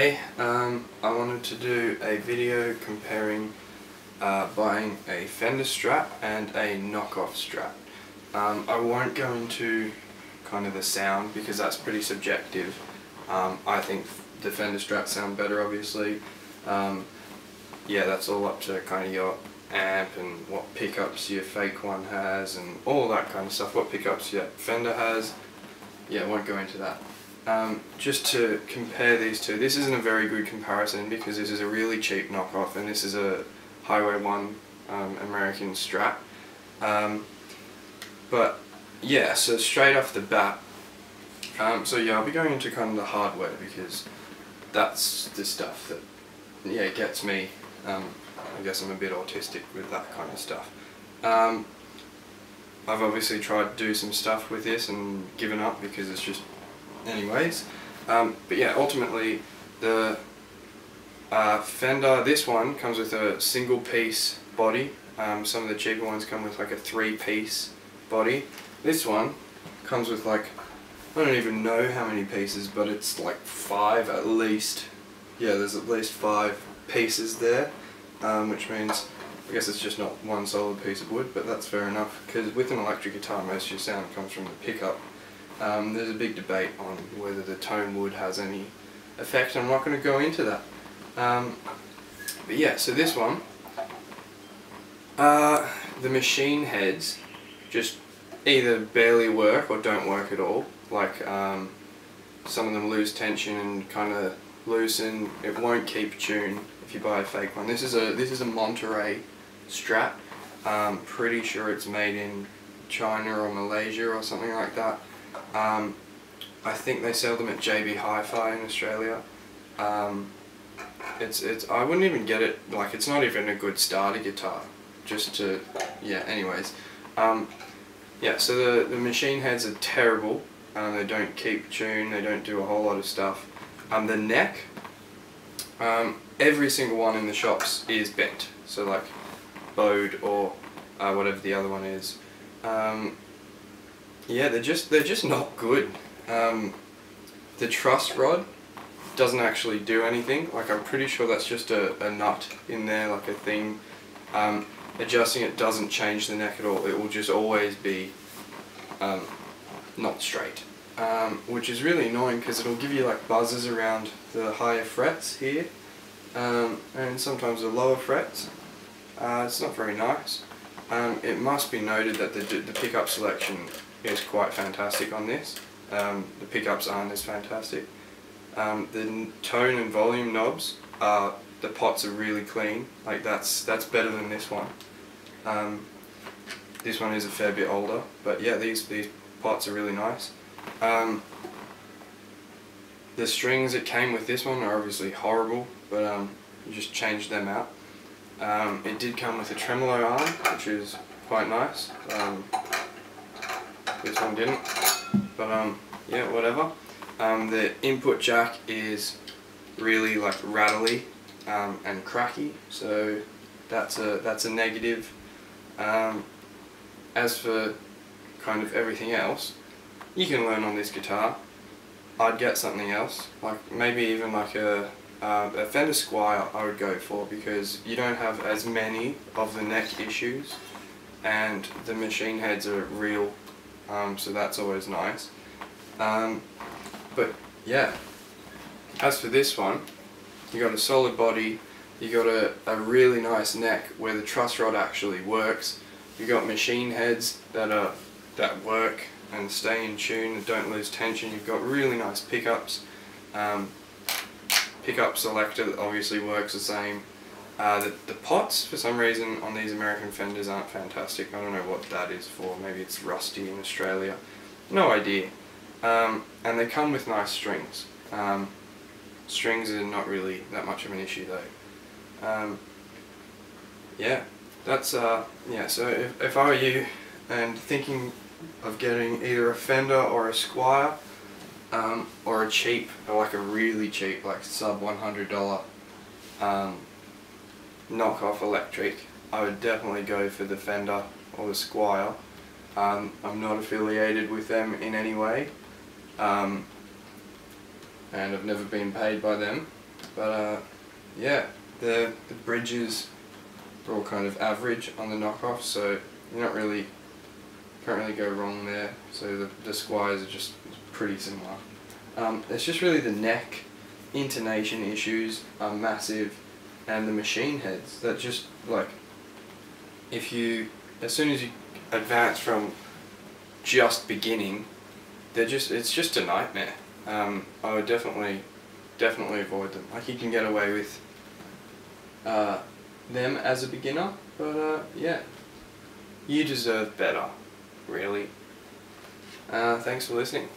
Today um, I wanted to do a video comparing uh, buying a Fender Strat and a knockoff Strat. Um, I won't go into kind of the sound because that's pretty subjective. Um, I think the Fender Strats sound better obviously. Um, yeah, that's all up to kind of your amp and what pickups your fake one has and all that kind of stuff. What pickups your Fender has. Yeah, I won't go into that. Um, just to compare these two, this isn't a very good comparison because this is a really cheap knockoff and this is a Highway 1 um, American Strat. Um, but yeah, so straight off the bat, um, so yeah, I'll be going into kind of the hardware because that's the stuff that yeah gets me. Um, I guess I'm a bit autistic with that kind of stuff. Um, I've obviously tried to do some stuff with this and given up because it's just anyways. Um, but yeah, ultimately the uh, Fender, this one comes with a single piece body. Um, some of the cheaper ones come with like a three piece body. This one comes with like, I don't even know how many pieces, but it's like five at least. Yeah, there's at least five pieces there, um, which means I guess it's just not one solid piece of wood, but that's fair enough, because with an electric guitar most of your sound comes from the pickup. Um, there's a big debate on whether the tone wood has any effect, I'm not going to go into that. Um, but yeah, so this one, uh, the machine heads just either barely work or don't work at all. Like um, some of them lose tension and kind of loosen. It won't keep tune if you buy a fake one. This is a this is a Monterey Strat. Um, pretty sure it's made in China or Malaysia or something like that. Um, I think they sell them at JB Hi-Fi in Australia. Um, it's it's I wouldn't even get it like it's not even a good starter guitar. Just to yeah. Anyways, um, yeah. So the the machine heads are terrible. Um, they don't keep tune. They don't do a whole lot of stuff. Um, the neck. Um, every single one in the shops is bent. So like bowed or uh, whatever the other one is. Um, yeah, they're just they're just not good. Um, the truss rod doesn't actually do anything. Like I'm pretty sure that's just a, a nut in there, like a thing. Um, adjusting it doesn't change the neck at all. It will just always be um, not straight. Um, which is really annoying because it'll give you like buzzes around the higher frets here um, and sometimes the lower frets. Uh, it's not very nice. Um, it must be noted that the, the pickup selection is quite fantastic on this. Um, the pickups aren't as fantastic. Um, the tone and volume knobs are the pots are really clean. Like that's that's better than this one. Um, this one is a fair bit older, but yeah, these these pots are really nice. Um, the strings that came with this one are obviously horrible, but um, you just changed them out. Um, it did come with a tremolo arm, which is quite nice. This one didn't, but um, yeah, whatever. Um, the input jack is really like rattly um, and cracky, so that's a that's a negative. Um, as for kind of everything else, you can learn on this guitar. I'd get something else, like maybe even like a uh, a Fender Squier I would go for because you don't have as many of the neck issues and the machine heads are real um, so that's always nice. Um, but yeah, as for this one, you got a solid body, you got a, a really nice neck where the truss rod actually works, you got machine heads that are that work and stay in tune and don't lose tension, you've got really nice pickups, um, pickup selector that obviously works the same, uh, the, the pots, for some reason, on these American Fenders aren't fantastic. I don't know what that is for. Maybe it's rusty in Australia. No idea. Um, and they come with nice strings. Um, strings are not really that much of an issue though. Um, yeah, that's, uh, yeah, so if, if I were you and thinking of getting either a Fender or a Squier, um, or a cheap, or like a really cheap, like sub $100 um, knockoff electric, I would definitely go for the Fender or the Squier. Um, I'm not affiliated with them in any way, um, and I've never been paid by them, But uh, yeah, the the bridges are all kind of average on the knockoff, so you're not really can't really go wrong there. So the the Squiers are just pretty similar. Um, it's just really the neck intonation issues are massive, and the machine heads that just like if you as soon as you advance from just beginning, they're just it's just a nightmare. Um, I would definitely definitely avoid them. Like you can get away with uh, them as a beginner, but uh, yeah, you deserve better, really. Uh, thanks for listening.